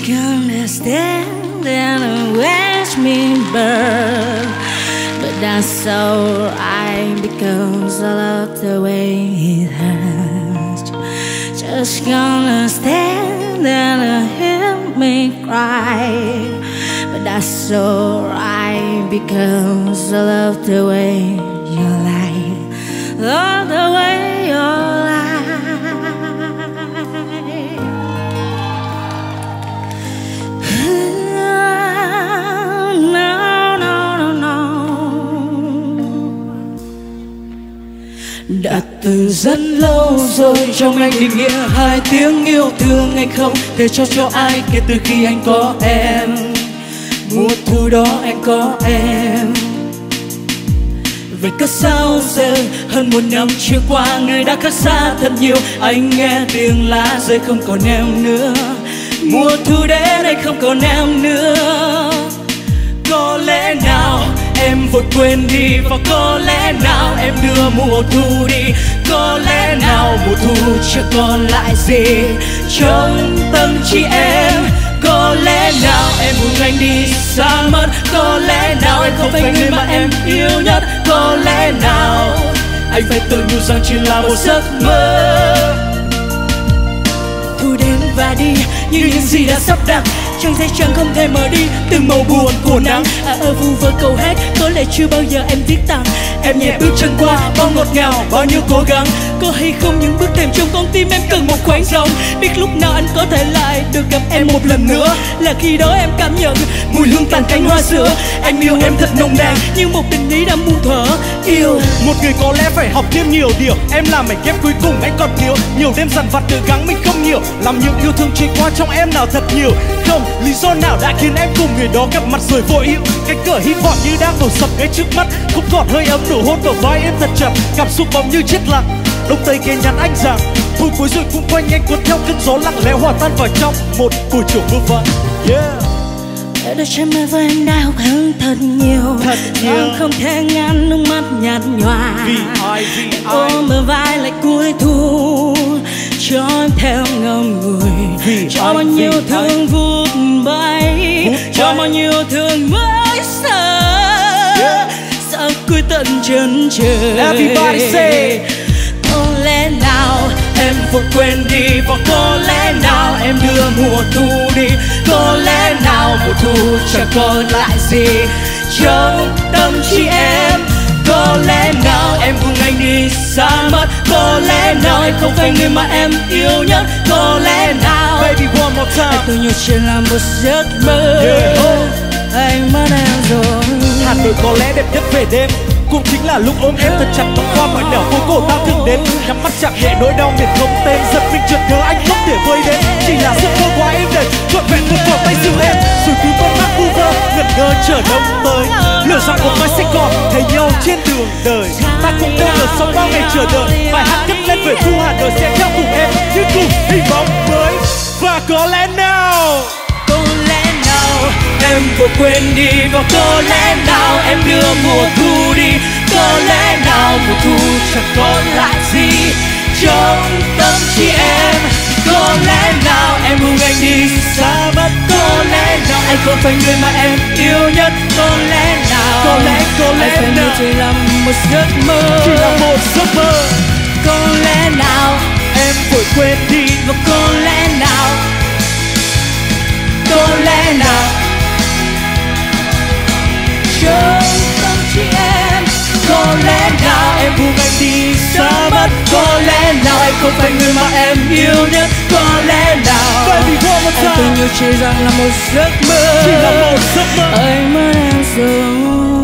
Just gonna stand and watch me burn. But that's alright because I love the way it hurts. Just gonna stand and hear me cry. But that's alright because I love the way you lie. Love the way you lie Đã từ rất lâu rồi trong anh định nghĩa hai tiếng yêu thương anh không? Thể cho cho ai kể từ khi anh có em. Mùa thu đó anh có em. Vậy cớ sao giờ, hơn một năm chưa qua người đã khác xa thật nhiều. Anh nghe tiếng lá rơi không còn em nữa. Mùa thu đến anh không còn em nữa vội quên đi. Và có lẽ nào em đưa mùa thu đi? Có lẽ nào mùa thu chưa còn lại gì? Trong tâm trí em, có lẽ nào em muốn anh đi xa mất? Có lẽ nào anh không phải người mà em yêu nhất? Có lẽ nào anh phải tự nhủ rằng chỉ là một giấc mơ? Như những gì đã sắp đặt. Trang giấy trắng không thể mở đi Từ màu buồn của nắng. À ơ vu vơ câu hát có lẽ chưa bao giờ em viết tặng Em nhẹ bước chân qua, bao ngọt ngào, bao nhiêu cố gắng. Có hay không những bước thềm trong con tim em cần một khoảng rộng. Biết lúc nào anh có thể lại được gặp em một lần nữa. Là khi đó em cảm nhận mùi hương tàn cánh hoa sữa. Anh yêu em thật nồng nàn, như một tình ý đã buông thở Yêu. Một người có lẽ phải học thêm nhiều điều. Em là mảnh ghép cuối cùng, anh còn thiếu. Nhiều đêm dằn vặt, tự gắng mình không nhiều. Làm những yêu thương chỉ qua trong em nào thật nhiều. Không, lý do nào đã khiến em cùng người đó gặp mặt rồi vội yêu. Cánh cửa hy vọng như đang đổ sập ngay trước mắt Không còn hơi ấm nụ hôn vào vai em thật chậm Cảm xúc bóng như chết lặng. Đông Tây kia nhắn anh rằng Thu cuối rồi cũng quanh anh cuốn theo cơn gió lặng lẽ hòa tan vào trong một buổi chiều mưa vàng. Yeah. Để đôi chân mơ với em đã hụt hẫng thật nhiều. Thật nhiều. Anh không thể ngăn nước mắt nhạt nhòa. Vì ai vì ai Ôm bờ vai lại cuối thu. Cho em theo ngầm người. Vì Cho ai, bao nhiêu thương vút bay. Cho bao nhiêu thương mới Tận chân trời. Everybody say. Có lẽ nào em vội quên đi và có lẽ nào em đưa mùa thu đi. Có lẽ nào mùa thu chẳng còn lại gì. Trong tâm trí em có lẽ nào em buông anh đi xa mất. Có lẽ nào anh không phải người mà em yêu nhất. Có lẽ nào Baby one more time. Tôi như chỉ là một giấc mơ. Yeah. Anh mất em rồi Hà Nội có lẽ đẹp nhất về đêm cũng chính là lúc ôm em thật chặt thông qua mọi nẻo phố cổ ta thường đến. Nhắm mắt chạm nhẹ nỗi đau miệt không tên giật mình chợt nhớ anh không thể vơi đến. Chỉ là giấc mơ quá em để trọn vẹn một vòng tay giữ em. Rồi cứ mất mắt vu vơ, ngẩn ngơ chờ đông tới. Lửa giọng của mai sẽ còn thấy nhau trên đường đời. Ta cũng đâu ngờ sống bao ngày chờ đợi. Bài hát cất lên về thu hà nội sẽ theo cùng em. Như cùng hy vọng mới. Và có lẽ nào? Có lẽ nào? Em vừa quên đi và có lẽ nào? Em đưa mùa thu không phải người mà em yêu nhất có lẽ nào? Có lẽ có lẽ Anh nào? chỉ là một giấc mơ. Chỉ là một giấc mơ. Có lẽ nào? Em vội quên đi và có lẽ nào? Có lẽ nào? Trong tâm trí em. Có lẽ nào? Em buông anh đi xa mất. Có lẽ nào? Anh không phải người mà em yêu nhất Tưởng time như chỉ rằng là một giấc mơ. Chỉ là một giấc mơ. Anh mất em rồi